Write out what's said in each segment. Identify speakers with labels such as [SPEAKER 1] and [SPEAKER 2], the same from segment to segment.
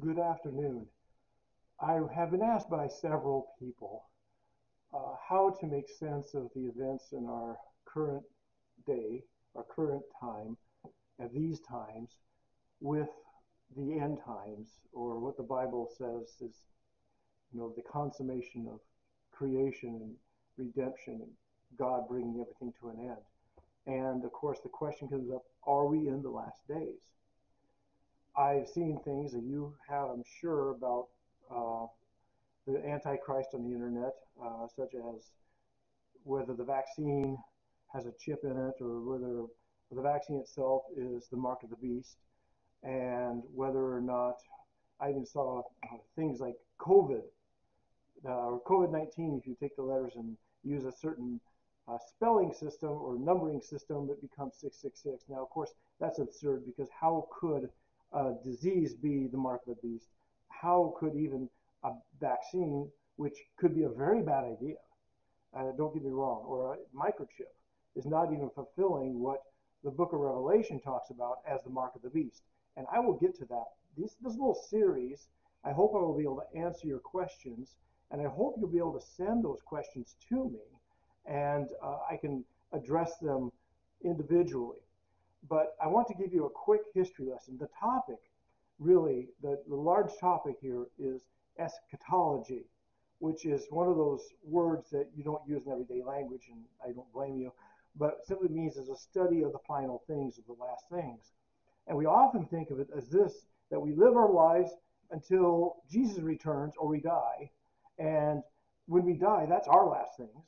[SPEAKER 1] Good afternoon. I have been asked by several people uh, how to make sense of the events in our current day, our current time, at these times, with the end times, or what the Bible says is, you know, the consummation of creation and redemption, and God bringing everything to an end. And of course, the question comes up: Are we in the last days? I've seen things that you have, I'm sure, about uh, the Antichrist on the internet, uh, such as whether the vaccine has a chip in it or whether the vaccine itself is the mark of the beast, and whether or not I even saw uh, things like COVID uh, or COVID 19. If you take the letters and use a certain uh, spelling system or numbering system, it becomes 666. Now, of course, that's absurd because how could a disease be the mark of the beast? How could even a vaccine, which could be a very bad idea, uh, don't get me wrong, or a microchip, is not even fulfilling what the book of Revelation talks about as the mark of the beast. And I will get to that. This, this little series, I hope I will be able to answer your questions, and I hope you'll be able to send those questions to me, and uh, I can address them individually. But I want to give you a quick history lesson. The topic, really, the, the large topic here is eschatology, which is one of those words that you don't use in everyday language, and I don't blame you, but simply means as a study of the final things, of the last things. And we often think of it as this that we live our lives until Jesus returns or we die. And when we die, that's our last things.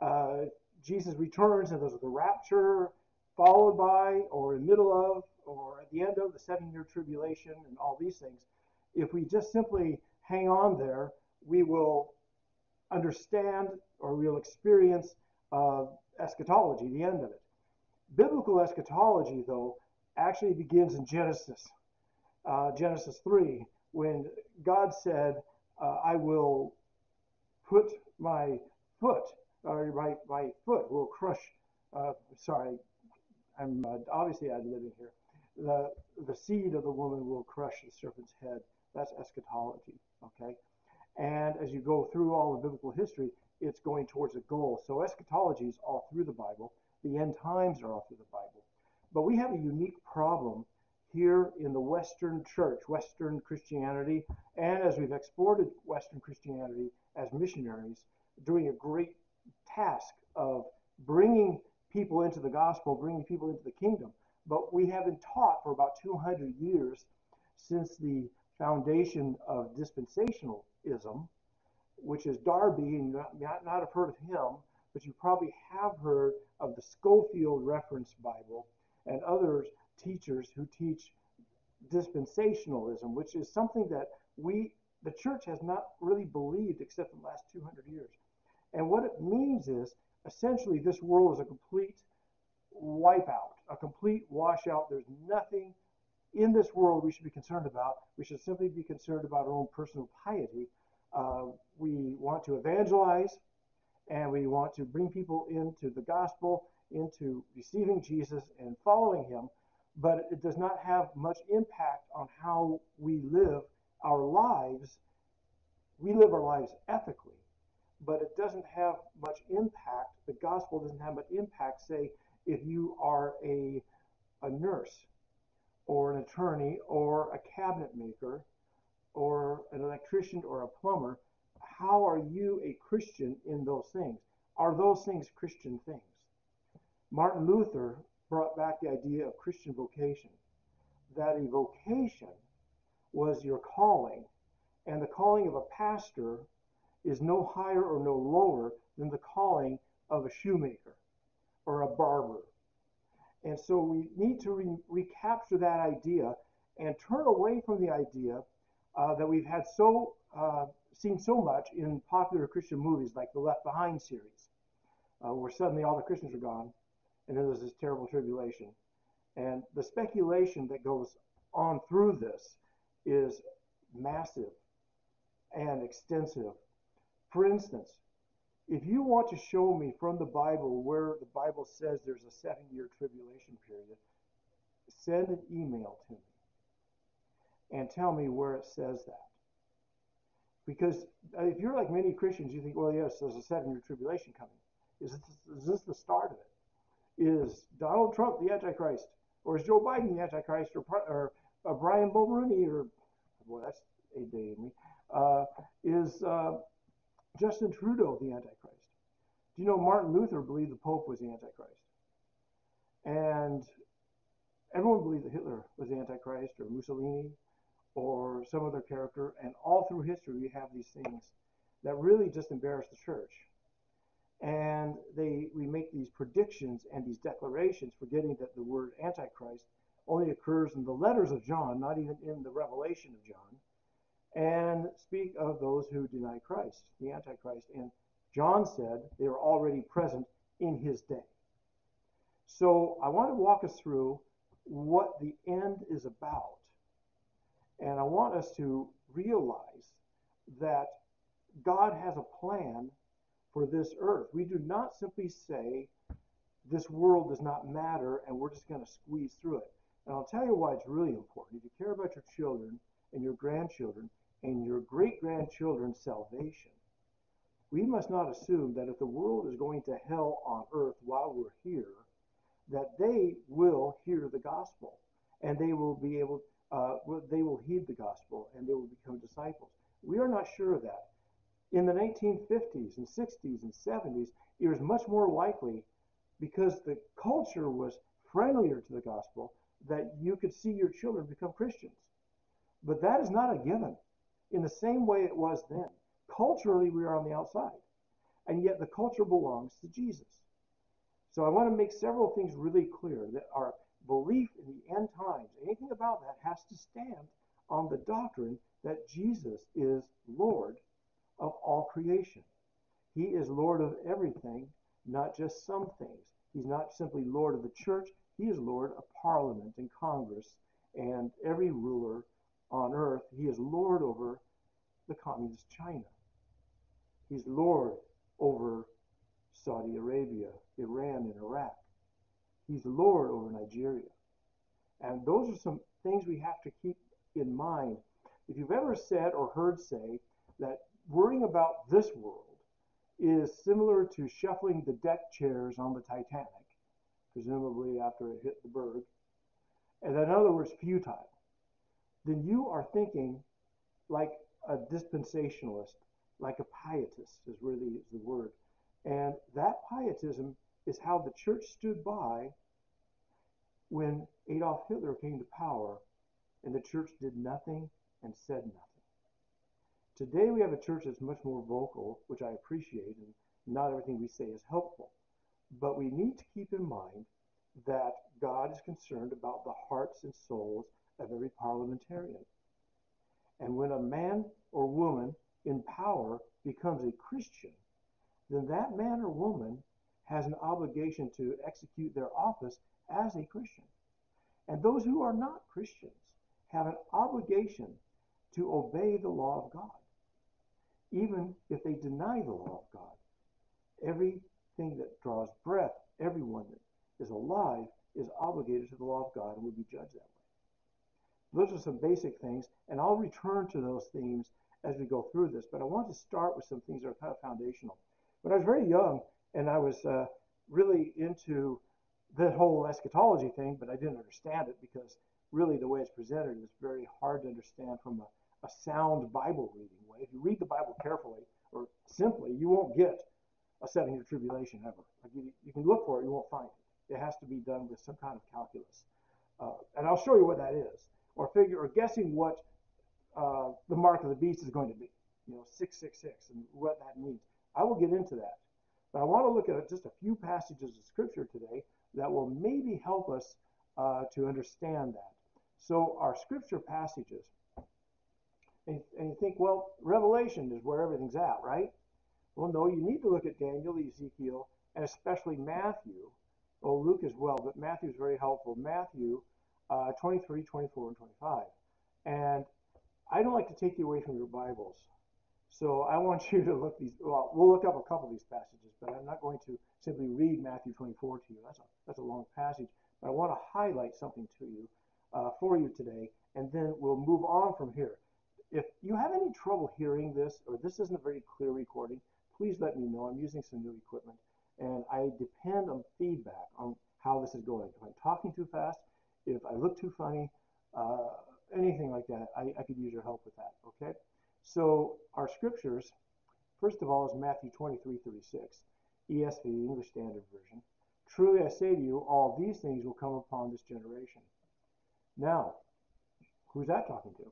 [SPEAKER 1] Uh, Jesus returns, and there's the rapture, followed by, or in the middle of, or at the end of the seven year tribulation, and all these things. If we just simply hang on there, we will understand or we'll experience uh, eschatology, the end of it. Biblical eschatology, though, actually begins in Genesis, uh, Genesis 3, when God said, uh, I will put my foot, or my, my foot will crush, uh, sorry, I'm uh, obviously living here. The, the seed of the woman will crush the serpent's head. That's eschatology, okay? And as you go through all the biblical history, it's going towards a goal. So eschatology is all through the Bible. The end times are all through the Bible. But we have a unique problem here in the Western church, Western Christianity, and as we've exported Western Christianity as missionaries, doing a great task of bringing people into the gospel, bringing people into the kingdom. But we have been taught for about 200 years since the foundation of dispensationalism, which is Darby, and you not, not have heard of him, but you probably have heard of the Scofield Reference Bible and others teachers who teach dispensationalism, which is something that we, the church, has not really believed except for the last 200 years. And what it means is essentially this world is a complete wipeout, a complete washout. There's nothing in this world we should be concerned about. We should simply be concerned about our own personal piety. Uh, we want to evangelize and we want to bring people into the gospel, into receiving Jesus and following him, but it does not have much impact on how we live our lives. We live our lives ethically but it doesn't have much impact. The gospel doesn't have much impact, say, if you are a, a nurse or an attorney or a cabinet maker or an electrician or a plumber. How are you a Christian in those things? Are those things Christian things? Martin Luther brought back the idea of Christian vocation, that a vocation was your calling, and the calling of a pastor is no higher or no lower than the calling of a shoemaker or a barber. And so we need to re- recapture that idea and turn away from the idea uh, that we've had so uh, seen so much in popular Christian movies like the Left Behind series, uh, where suddenly all the Christians are gone, and then there's this terrible tribulation. And the speculation that goes on through this is massive and extensive for instance, if you want to show me from the Bible where the Bible says there's a seven year tribulation period, send an email to me. and tell me where it says that. Because uh, if you're like many Christians, you think, well, yes, there's a seven year tribulation coming. Is this, is this the start of it? Is Donald Trump the Antichrist? Or is Joe Biden the Antichrist? Or, or uh, Brian Mulroney? Or, well, that's a day in me. Uh, is uh, Justin Trudeau the Antichrist? Do you know Martin Luther believed the Pope was the Antichrist? And everyone believed that Hitler was the Antichrist or Mussolini or some other character. And all through history, we have these things that really just embarrass the church. And they, we make these predictions and these declarations, forgetting that the word Antichrist only occurs in the letters of John, not even in the revelation of John, and speak of those who deny Christ, the Antichrist. And John said they were already present in his day. So I want to walk us through what the end is about. And I want us to realize that God has a plan for this earth. We do not simply say this world does not matter and we're just going to squeeze through it. And I'll tell you why it's really important. If you care about your children and your grandchildren and your great grandchildren's salvation, we must not assume that if the world is going to hell on earth while we're here, that they will hear the gospel and they will be able, uh, they will heed the gospel and they will become disciples. We are not sure of that. In the 1950s and 60s and 70s, it was much more likely because the culture was friendlier to the gospel that you could see your children become Christians. But that is not a given in the same way it was then. Culturally, we are on the outside, and yet the culture belongs to Jesus. So I want to make several things really clear that our belief in the end times, anything about that, has to stand on the doctrine that Jesus is Lord of all creation. He is Lord of everything, not just some things. He's not simply Lord of the church, he is Lord of Parliament and Congress and every ruler on earth. He is Lord over the communist China. He's Lord over Saudi Arabia, Iran, and Iraq. He's Lord over Nigeria. And those are some things we have to keep in mind. If you've ever said or heard say that worrying about this world is similar to shuffling the deck chairs on the Titanic, presumably after it hit the berg, and in other words, futile, then you are thinking like a dispensationalist, like a pietist is really the word. And that pietism is how the church stood by when Adolf Hitler came to power and the church did nothing and said nothing. Today we have a church that's much more vocal, which I appreciate, and not everything we say is helpful. But we need to keep in mind that God is concerned about the hearts and souls of every parliamentarian. And when a man or woman in power becomes a Christian, then that man or woman has an obligation to execute their office as a Christian. And those who are not Christians have an obligation to obey the law of God, even if they deny the law of God. Everything that draws breath, everyone that is alive, is obligated to the law of God and will be judged that way. Those are some basic things, and I'll return to those themes as we go through this, but I want to start with some things that are kind of foundational. When I was very young and I was uh, really into that whole eschatology thing, but I didn't understand it because really the way it's presented is very hard to understand from a, a sound Bible reading way. If you read the Bible carefully or simply, you won't get a seven year tribulation ever. Like you, you, can look for it, you won't find it. It has to be done with some kind of calculus. Uh, and I'll show you what that is, or figure, or guessing what uh, the mark of the beast is going to be. You know, 666 and what that means. I will get into that. But I want to look at just a few passages of Scripture today that will maybe help us uh, to understand that. So, our Scripture passages, and, and you think, well, Revelation is where everything's at, right? Well, no, you need to look at Daniel, Ezekiel, and especially Matthew. Oh, Luke as well, but Matthew is very helpful. Matthew uh, 23, 24, and 25. And I don't like to take you away from your Bibles. So I want you to look these, well, we'll look up a couple of these passages, but I'm not going to simply read Matthew 24 to you. That's a, that's a long passage. But I want to highlight something to you uh, for you today, and then we'll move on from here. If you have any trouble hearing this, or this isn't a very clear recording, please let me know. I'm using some new equipment, and I depend on feedback on how this is going. If I'm talking too fast, if I look too funny, uh, anything like that, I, I could use your help with that, okay? So our scriptures, first of all, is Matthew 23, 36, ESV, English Standard Version. Truly I say to you, all these things will come upon this generation. Now, who's that talking to?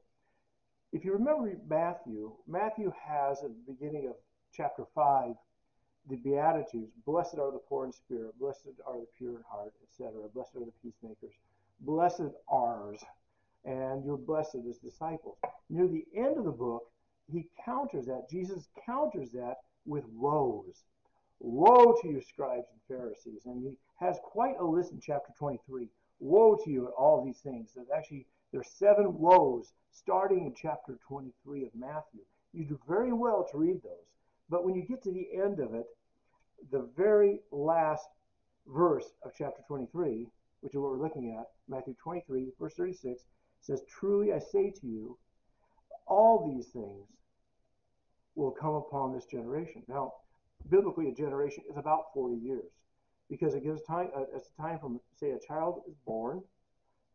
[SPEAKER 1] If you remember Matthew, Matthew has at the beginning of chapter 5 the Beatitudes. Blessed are the poor in spirit, blessed are the pure in heart, etc. Blessed are the peacemakers. Blessed ours, and you're blessed as disciples. Near the end of the book, he counters that. Jesus counters that with woes. Woe to you, scribes and Pharisees. And he has quite a list in chapter 23. Woe to you at all these things. There's actually there's seven woes starting in chapter 23 of Matthew. You do very well to read those. But when you get to the end of it, the very last verse of chapter 23, which is what we're looking at, Matthew 23, verse 36, says, Truly I say to you, all these things will come upon this generation. Now, biblically, a generation is about 40 years because it gives time, uh, it's time from, say, a child is born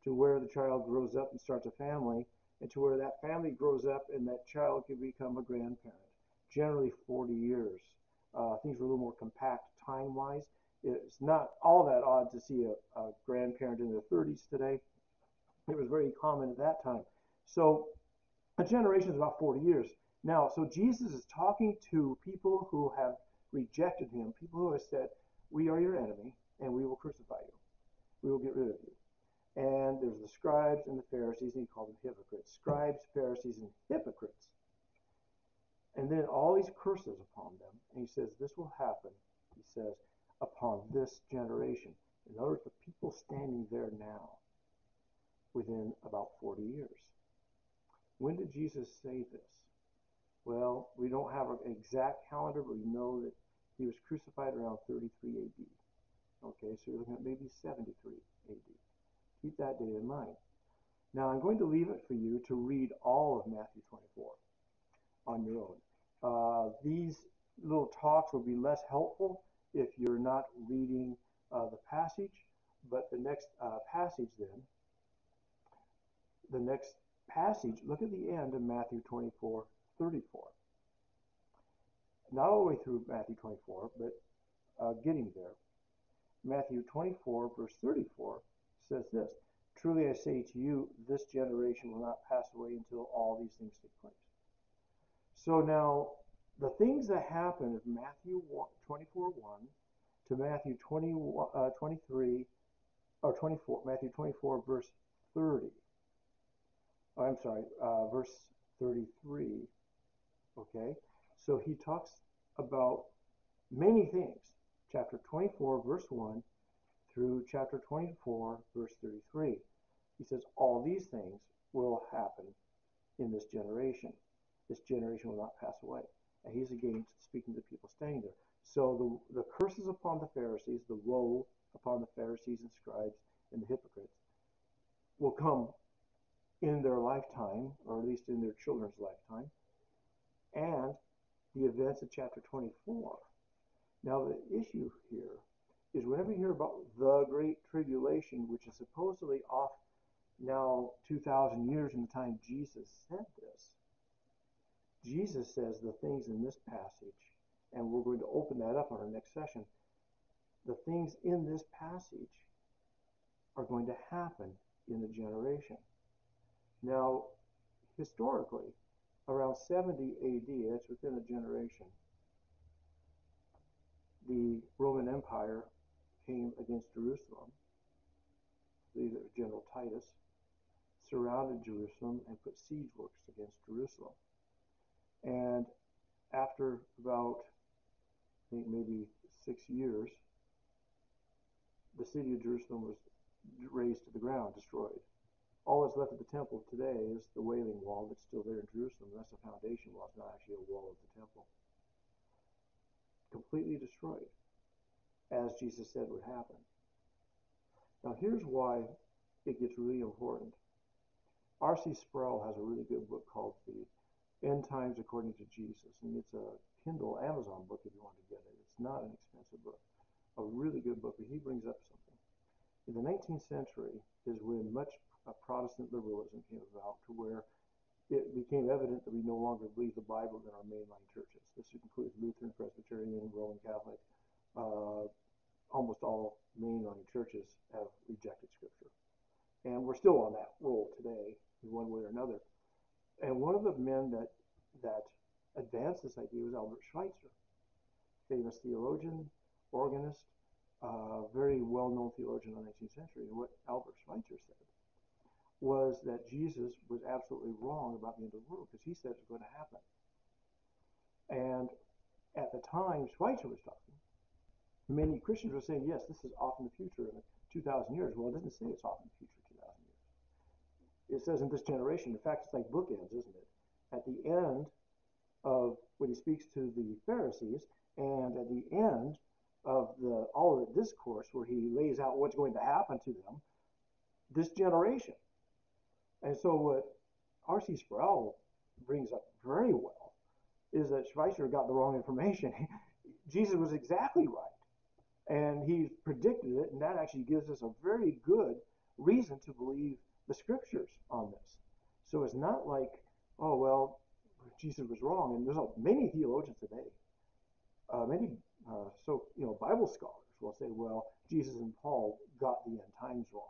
[SPEAKER 1] to where the child grows up and starts a family, and to where that family grows up and that child can become a grandparent. Generally, 40 years. Uh, things are a little more compact time wise. It's not all that odd to see a, a grandparent in their 30s today. It was very common at that time. So, a generation is about 40 years. Now, so Jesus is talking to people who have rejected him, people who have said, We are your enemy, and we will crucify you. We will get rid of you. And there's the scribes and the Pharisees, and he called them hypocrites. Scribes, Pharisees, and hypocrites. And then all these curses upon them. And he says, This will happen, he says, upon this generation. In other words, the people standing there now, within about 40 years. When did Jesus say this? Well, we don't have an exact calendar, but we know that he was crucified around 33 AD. Okay, so you're looking at maybe 73 AD. Keep that date in mind. Now, I'm going to leave it for you to read all of Matthew 24 on your own. Uh, these little talks will be less helpful if you're not reading uh, the passage, but the next uh, passage then, the next passage, look at the end of Matthew 24 34. Not all the way through Matthew 24, but uh, getting there. Matthew 24, verse 34 says this Truly I say to you, this generation will not pass away until all these things take place. So now, the things that happen of Matthew 24 1 to Matthew 20, uh, 23, or 24, Matthew 24, verse 30. Oh, I'm sorry, uh, verse 33 Okay? So he talks about many things. Chapter 24, verse 1 through chapter 24, verse 33. He says, All these things will happen in this generation. This generation will not pass away. And he's again speaking to people staying there. So the, the curses upon the Pharisees, the woe upon the Pharisees and scribes and the hypocrites, will come in their lifetime, or at least in their children's lifetime and the events of chapter 24. Now, the issue here is whenever you hear about the Great Tribulation, which is supposedly off now 2,000 years in the time Jesus said this, Jesus says the things in this passage, and we're going to open that up on our next session. The things in this passage are going to happen in the generation. Now, historically, around 70 AD, that's within a generation, the Roman Empire came against Jerusalem. The General Titus surrounded Jerusalem and put siege works against Jerusalem. And after about, I think maybe six years, the city of Jerusalem was razed to the ground, destroyed. All that's left of the temple today is the Wailing Wall that's still there in Jerusalem. That's the foundation wall. It's not actually a wall of the temple. Completely destroyed, as Jesus said would happen. Now, here's why it gets really important. R.C. Sproul has a really good book called The End Times According to Jesus, and it's a Kindle Amazon book if you want to get it. It's not an expensive book, a really good book, but he brings up something. In the 19th century is when much uh, Protestant liberalism came about to where it became evident that we no longer believe the Bible in our mainline churches. This includes Lutheran, Presbyterian, Roman Catholic. Uh, almost all mainline churches have rejected Scripture. And we're still on that roll today, in one way or another. And one of the men that that advanced this idea was Albert Schweitzer, famous theologian, organist, uh, very well-known theologian in the 19th century. And what Albert Schweitzer said was that Jesus was absolutely wrong about the end of the world because he said it was going to happen. And at the time Schweitzer was talking, many Christians were saying, yes, this is off in the future in 2,000 years. Well, it doesn't say it's off in the future 2,000 years. It says in this generation. In fact, it's like bookends, isn't it? At the end of when he speaks to the Pharisees, and at the end of the all of the discourse where he lays out what's going to happen to them, this generation. And so what R.C. Sproul brings up very well is that Schweitzer got the wrong information. Jesus was exactly right. And he predicted it, and that actually gives us a very good reason to believe the scriptures on this. So it's not like, oh, well, Jesus was wrong. And there's a, many theologians today, uh, many uh, so you know Bible scholars will say, well, Jesus and Paul got the end times wrong.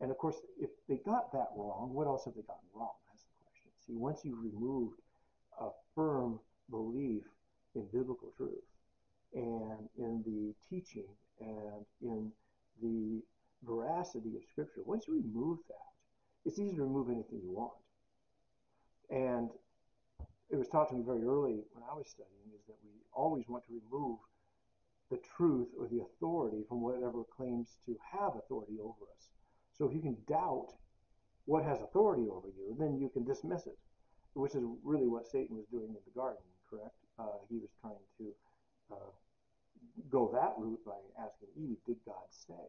[SPEAKER 1] And of course, if they got that wrong, what else have they gotten wrong? That's the question. See, once you've removed a firm belief in biblical truth and in the teaching and in the veracity of Scripture, once you remove that, it's easy to remove anything you want. And it was taught to me very early when I was studying is that we always want to remove the truth or the authority from whatever claims to have authority over us. So if you can doubt what has authority over you, then you can dismiss it, which is really what Satan was doing in the garden, correct? Uh, he was trying to uh, go that route by asking Eve, did God say?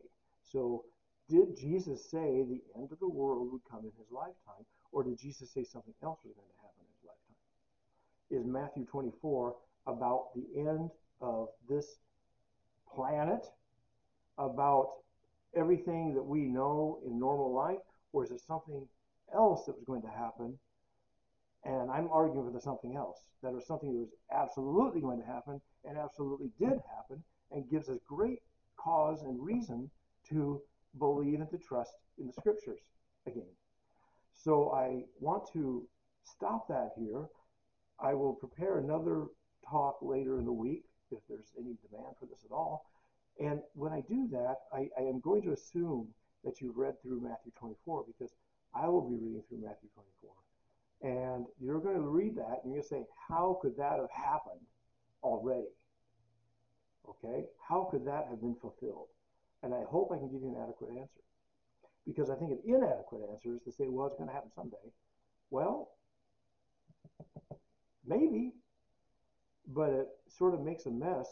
[SPEAKER 1] So did Jesus say the end of the world would come in his lifetime, or did Jesus say something else was going to happen in his lifetime? Is Matthew 24 about the end of this planet, about everything that we know in normal life, or is it something else that was going to happen? And I'm arguing for the something else. That was something that was absolutely going to happen and absolutely did happen and gives us great cause and reason to believe and to trust in the scriptures again. So I want to stop that here. I will prepare another talk later in the week if there's any demand for this at all and when I do that, I, I am going to assume that you've read through Matthew 24 because I will be reading through Matthew 24. And you're going to read that and you're going to say, how could that have happened already? Okay? How could that have been fulfilled? And I hope I can give you an adequate answer. Because I think an inadequate answer is to say, well, it's going to happen someday. Well, maybe, but it sort of makes a mess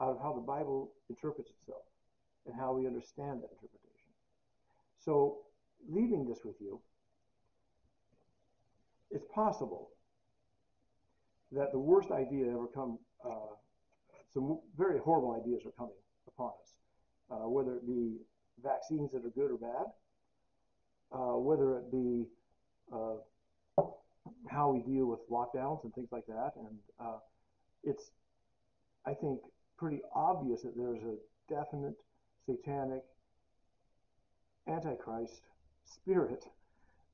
[SPEAKER 1] out of how the Bible interprets itself and how we understand that interpretation. So, leaving this with you, it's possible that the worst idea ever come, uh, some very horrible ideas are coming upon us, uh, whether it be vaccines that are good or bad, uh, whether it be uh, how we deal with lockdowns and things like that. And uh, it's, I think, pretty obvious that there's a definite satanic antichrist spirit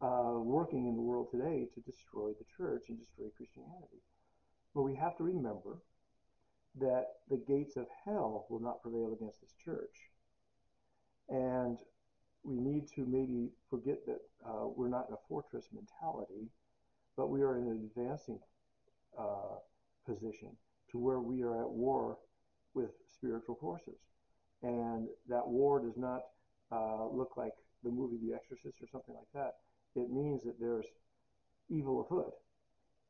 [SPEAKER 1] uh, working in the world today to destroy the church and destroy Christianity. But we have to remember that the gates of hell will not prevail against this church. And we need to maybe forget that uh, we're not in a fortress mentality, but we are in an advancing uh, position to where we are at war with spiritual forces. And that war does not uh, look like the movie The Exorcist or something like that. It means that there's evil afoot.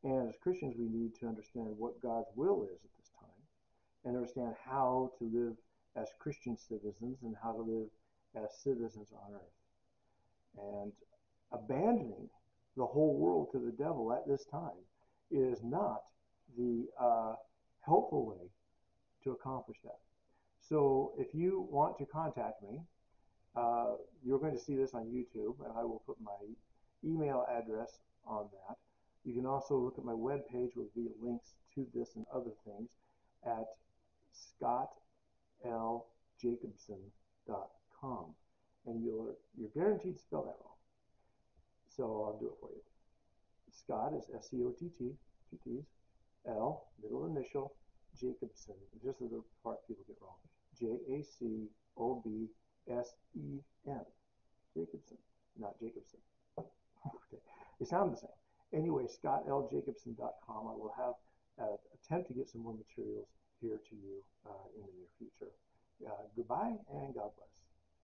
[SPEAKER 1] And as Christians, we need to understand what God's will is and understand how to live as Christian citizens and how to live as citizens on earth. And abandoning the whole world to the devil at this time is not the uh, helpful way to accomplish that. So if you want to contact me, uh, you're going to see this on YouTube, and I will put my email address on that. You can also look at my webpage will be links to this and other things at scottljacobsen.com. And you're, you're guaranteed to spell that wrong. So I'll do it for you. Scott is S-C-O-T-T, two T's, L, middle initial, Jacobsen. This is the part people get wrong. J-A-C-O-B-S-E-N. Jacobsen, not Jacobson. okay. They sound the same. Anyway, scottljacobsen.com. I will have uh, attempt to get some more materials here to you uh, in the near future. Uh, goodbye and God bless.